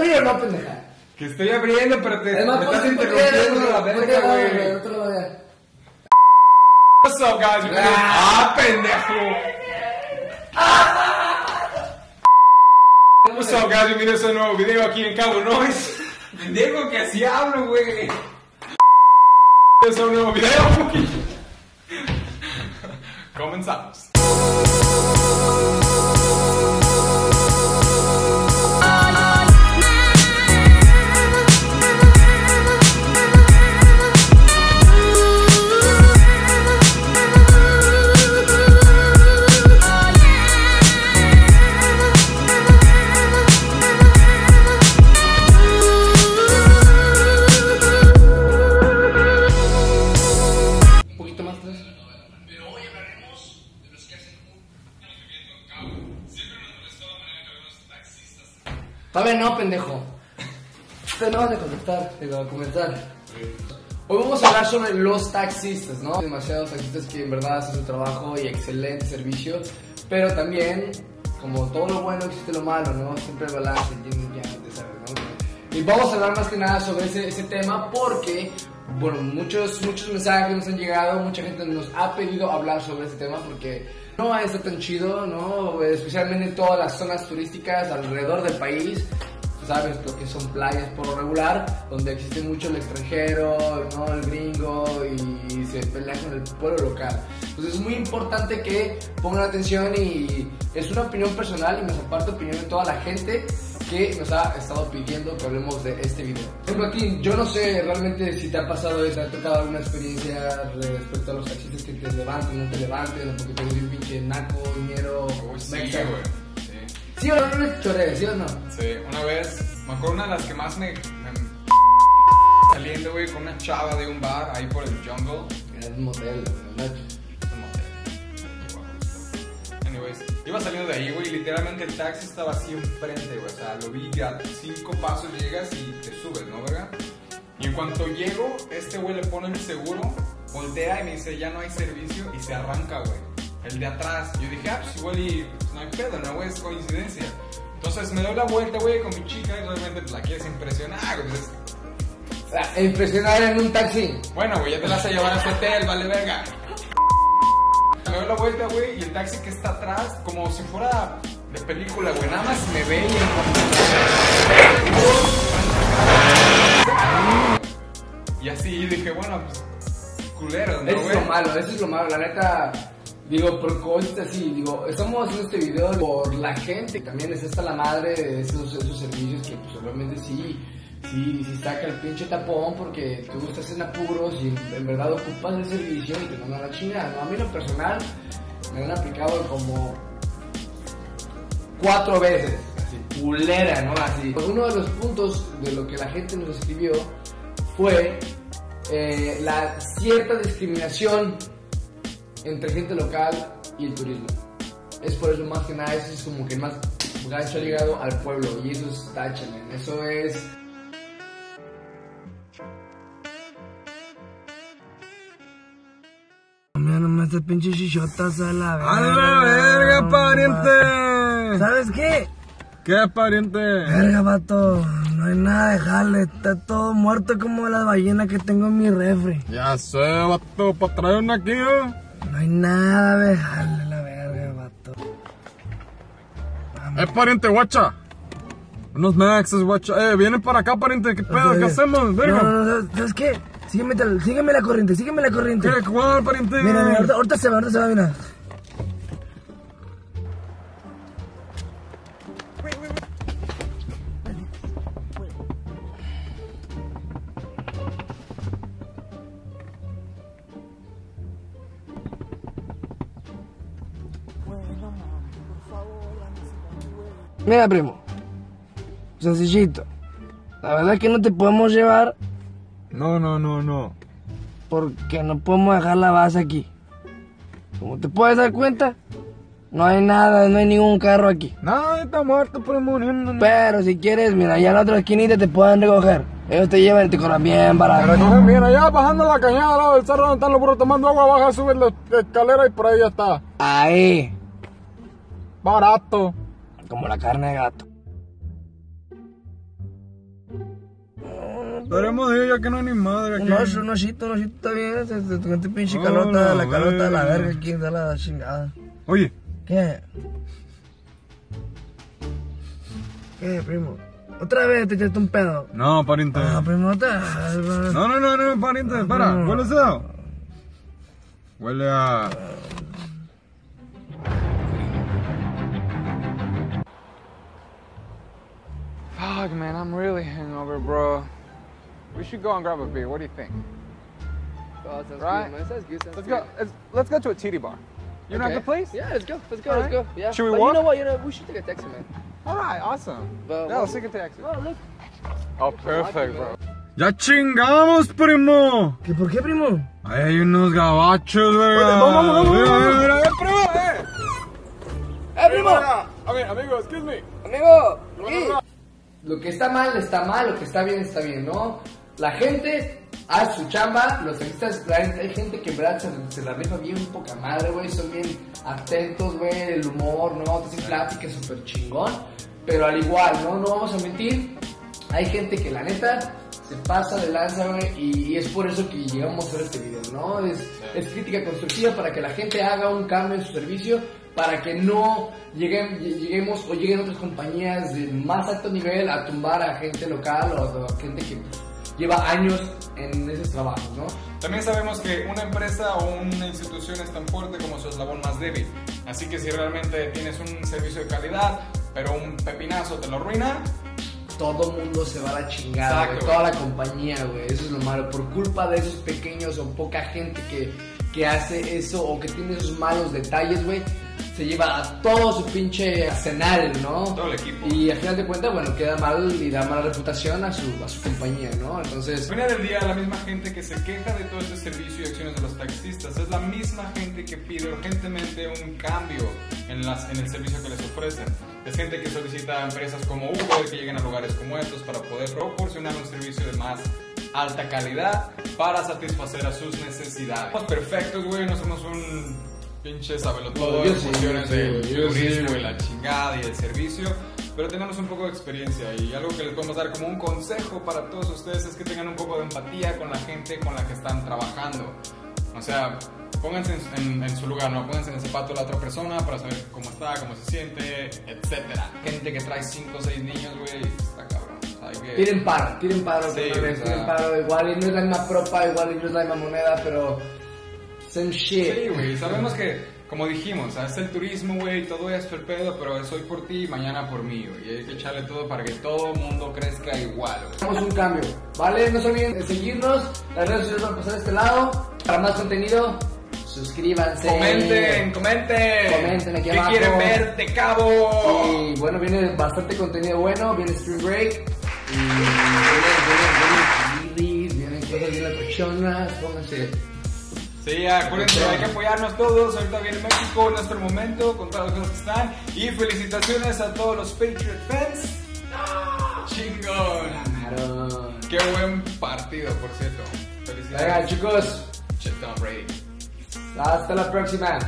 abrir o no, pendeja? Que estoy abriendo, pero te, Es más, me estás interrumpiendo la verga, güey. no te lo voy a- What's up, guys? Ah, pendejo. What's up, guys? Bienvenidos a un nuevo video aquí en Cabo Noise. Pendejo, que así hablo, güey. Bienvenidos a un nuevo video. Comenzamos. Todavía no, pendejo. Te no vas a contestar, a comenzar. Hoy vamos a hablar sobre los taxistas, ¿no? Demasiados taxistas que en verdad hacen su trabajo y excelente servicio, pero también, como todo lo bueno, existe lo malo, ¿no? Siempre balance, y. Y vamos a hablar más que nada sobre ese, ese tema porque, bueno, muchos, muchos mensajes nos han llegado, mucha gente nos ha pedido hablar sobre ese tema porque no está tan chido, ¿no? Especialmente en todas las zonas turísticas alrededor del país sabes lo que son playas por lo regular, donde existe mucho el extranjero, ¿no? el gringo y se pelea con el pueblo local. Entonces es muy importante que pongan atención y es una opinión personal y más aparte opinión de toda la gente que nos ha estado pidiendo que hablemos de este video. Por ejemplo, a ti, yo no sé realmente si te ha pasado eso, ¿te ha tocado alguna experiencia respecto a los taxistas que te levantan, no te levanten, porque te un pinche naco, dinero, Uy, sí, mexa? güey. Sí. ¿Sí o no? No choré, ¿sí o no? Sí, una vez, me acuerdo una de las que más me, me- saliendo, güey, con una chava de un bar ahí por el jungle. Era un motel, ¿no? Anyways, iba saliendo de ahí, güey, y literalmente el taxi estaba así enfrente, güey. O sea, lo vi a cinco pasos llegas y te subes, ¿no, verga? Y en cuanto llego, este güey le pone el seguro, voltea y me dice, ya no hay servicio, y se arranca, güey. El de atrás. Yo dije, ah, pues igual y pues, no hay pedo, ¿no, güey? Es coincidencia. Entonces me doy la vuelta, güey, con mi chica y obviamente pues, la quieres impresionar, güey. pues, O sea, impresionar en un taxi. bueno, güey, ya te la vas a llevar a este hotel, vale verga. Me doy la vuelta, güey, y el taxi que está atrás, como si fuera de película, güey, nada más me ve y en Y así dije, bueno, pues, culeros, ¿no, Eso es lo malo, eso es lo malo. La neta, digo, por cosas así, digo, estamos haciendo este video por la gente. También es esta la madre de esos, esos servicios que, pues, obviamente sí, sí, sí saca el pinche tapón porque tú estás en apuros y en verdad ocupas el servicio y te mandan la chingada. ¿no? A mí, lo personal, me han aplicado como cuatro veces, así, culera, ¿no? Así. Uno de los puntos de lo que la gente nos escribió fue eh, la cierta discriminación entre gente local y el turismo. Es por eso más que nada, eso es como que más gancho ha llegado al pueblo y eso es tache, man. Eso es... Mira nomás estas pinches chichotas a la verga. ¡A la verga, pariente! ¿Sabes qué? ¿Qué, pariente? Verga, vato. No hay nada de jale. Está todo muerto como las ballenas que tengo en mi refri. Ya sé, vato, para traer una aquí, ¿eh? No hay nada de jale, la verga, vato. Eh, pariente, guacha. Unos maxes, guacha. Eh, vienen para acá, pariente. ¿Qué pedo? ¿Qué hacemos? Verga. No, no, no, ¿sabes- ¿sabes qué? Sígueme, tal- sígueme la corriente, sígueme la corriente. ¿Qué? ¿Cuál, pariente? Mira, mira, ahorita, ahorita se va, ahorita se va, mira. Mira, primo. Sencillito. La verdad es que no te podemos llevar No, no, no, no. porque no podemos dejar la base aquí. Como te puedes dar cuenta, no hay nada, no hay ningún carro aquí. Nadie está muerto, primo. un- Pero si quieres, mira, allá en la otra esquinita te pueden recoger. Ellos te llevan y te cobran bien Te barato. recogen bien allá, bajando la cañada al lado del cerro donde están los burros tomando agua, baja, sube la escalera y por ahí ya está. Ahí, Barato. como la carne de gato. Estaremos de ya que no hay ni madre aquí. Un oso, un osito, un osito está bien. Se, con este pinche Oh, calota, la la calota de la verga. aquí, da la chingada. Oye, ¿Qué? ¿Qué, primo? Otra vez te echaste un pedo. no, pariente. Ah, primo, te... No, no, no, no, pariente, para, no. huele eso. Huele a. Fuck, man, I'm really hungover, bro. We should go and grab a beer. What do you think? Oh, Right. good. Sounds good, sounds Let's good. go. Let's, let's go to a titty bar. You know the place? Yeah, let's go. Let's go. All Let's right. go. Yeah. Should we but walk? You know what? You know, we should take a taxi, man. All right, awesome. But yeah, let's take a taxi. Oh, look. Oh, perfect, bro. ¡Ya chingamos, primo! ¿Qué, ¿Por qué, primo? Ahí hay unos gabachos, güey. vamos, vamos, vamos, Mira, vamos. mira, mira, eh, primo, eh. ¡Eh, primo! A ver, amigo, excuse me. Amigo, aquí. Lo que está mal está mal, lo que está bien está bien, ¿no? La gente hace su chamba, los artistas, hay gente que en verdad se, se la rifa bien poca madre, güey, son bien atentos, güey, el humor, ¿no? Te plática súper chingón, pero al igual, ¿no? No vamos a mentir, hay gente que la neta se pasa de lanza, güey, y, y es por eso que llegamos a hacer este video, ¿no? Es, es crítica constructiva para que la gente haga un cambio en su servicio, para que no lleguen, lleguemos o lleguen otras compañías de más alto nivel a tumbar a gente local o a gente que lleva años en esos trabajos, ¿no? También sabemos que una empresa o una institución es tan fuerte como su eslabón más débil. Así que si realmente tienes un servicio de calidad, pero un pepinazo te lo arruina, todo mundo se va a la chingada, Exacto, güey, toda la compañía, güey, eso es lo malo, por culpa de esos pequeños o poca gente que, que hace eso o que tiene esos malos detalles, güey, se lleva a todo su pinche arsenal, ¿no? Todo el equipo. Y al final de cuentas, bueno, queda mal y da mala reputación a su, a su compañía, ¿no? Entonces, Al final del día, la misma gente que se queja de todo este servicio y acciones de los taxistas es la misma gente que pide urgentemente un cambio en, las, en el servicio que les ofrecen. Es gente que solicita a empresas como Uber que lleguen a lugares como estos para poder proporcionar un servicio de más alta calidad para satisfacer a sus necesidades. Somos perfectos, güey, no somos un pinche sabelotodo No, yo en sí, sí, del sí, turismo y güey. la chingada y el servicio, pero tenemos un poco de experiencia y algo que les podemos dar como un consejo para todos ustedes es que tengan un poco de empatía con la gente con la que están trabajando. O sea, pónganse en, en- en su lugar, ¿no? Pónganse en el zapato de la otra persona para saber cómo está, cómo se siente, etcétera. Gente que trae 5 o 6 niños, güey, está cabrón. O sea, que- tiren paro, tiren paro, Sí, o sea. tiren paro, igual y no es la misma propa, igual y no es la misma moneda, pero same shit. Sí, güey, sabemos que, como dijimos, es el turismo, güey, todo esto, el pedo, pero es hoy por ti y mañana por mí, güey. Y hay que echarle todo para que todo el mundo crezca igual, güey. Hagamos un cambio, ¿vale? No se olviden de seguirnos, las redes sociales van a pasar de este lado. Para más contenido, suscríbanse. Comenten, comenten. Comenten aquí ¿Qué abajo. quieren ver de cabo? Y bueno, viene bastante contenido bueno, viene Spring Break. Y vienen, vienen, vienen, vienen cosas bien apachonas, pónganse. Sí, acuérdense, hay que apoyarnos todos. Ahorita viene México, nuestro momento, con todas las cosas que están. Y felicitaciones a todos los Patriot fans. Chingón. Qué buen partido, por cierto. Venga, Felicidades. chicos, Che, Tom Brady. hasta la próxima.